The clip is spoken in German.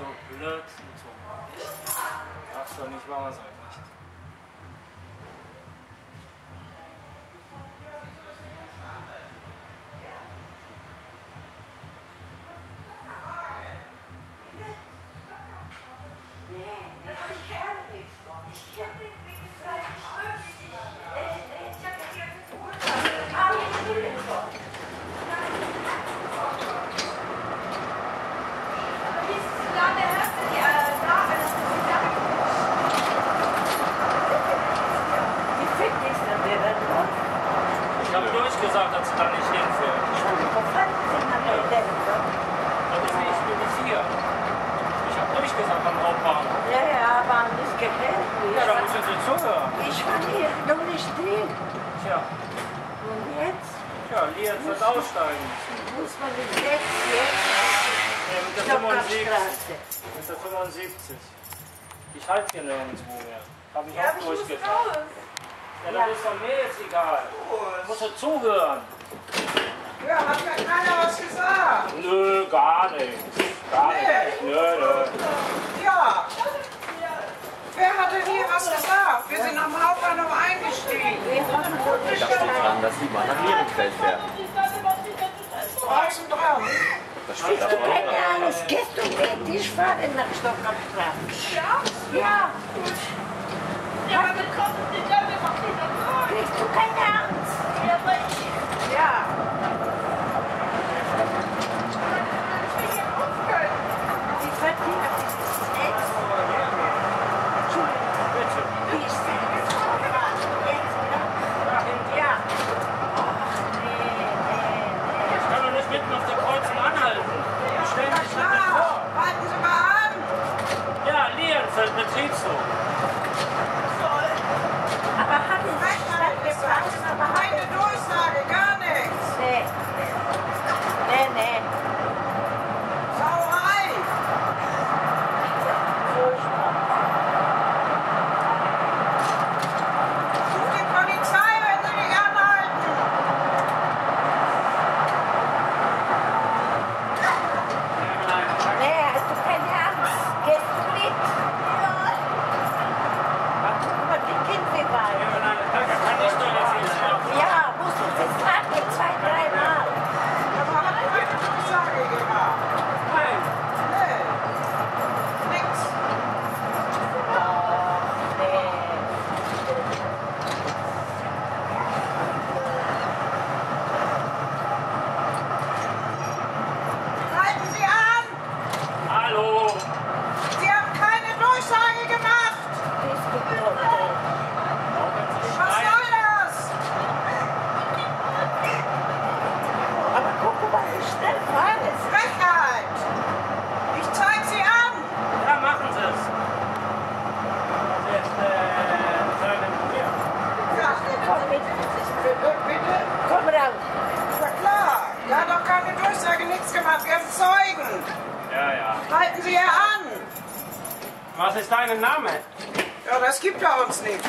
so blöd und so. Ach so, nicht machen wir so nicht. Ich kann nicht, ich kenne kann nicht. Habe durchgesagt, dass sie da nicht hinfährt. Das ist nicht, ich bin nicht hier. Ich habe durchgesagt am Hauptbahnhof. Ja, ja, aber das gefällt mir. Ja, da müssen Sie zuhören. Ich war hier noch nicht drin. Tja, Und jetzt tja, Lietz wird aussteigen. muss man mit sechs jetzt Ja, mit der 75. Stockerstraße. Mit der 75. Ich halte hier nirgendwo mehr. Habe ich Ja, auch aber Ja, das ist doch mir jetzt egal. Du musst doch zuhören. Ja, hat ja keiner was gesagt. Nö, gar nichts. Gar nichts. Nö, nö. Ja. Wer hat denn hier was gesagt? Wir sind am Hauptbahnhof eingestiegen. Da steht dran, dass die mal nach Ehrenfeld fährt. Draußen dran. Das steht da Keine vorne. Angst, gehst du mit? Ich fahre nach. Ja? Ja, Ja, Betriebshof. Aber hat es nicht stattgebracht, aber hat Keine Durchsage, gar nichts. Nee. Nee, nee. Sauerei. Furchtbar. Ruf die Polizei, wenn Sie dich anhalten. Nee, hast du keine Angst? Gehst du mit? Ja. Guck mal, die Kindwebal. Kann ich doch jetzt nicht machen. Ja, musst du das fragen, zwei, dreimal. Aber hat keine Durchsage gemacht. Nein. Nee. Nix. Halten Sie an. Hallo. Sie haben keine Durchsage gemacht. Was soll das? Aber guck mal, wie schnell fahren es. Frechheit. Ich zeig Sie an. Ja, machen Sie es. Jetzt, äh, seine, ja. Ja, Komm mit, bitte, bitte. komm raus. Na klar. Er hat doch keine Durchsage, nichts gemacht. Wir haben Zeugen. Ja, ja. Halten Sie hier an. Was ist dein Name? Ja, das gibt er uns nicht.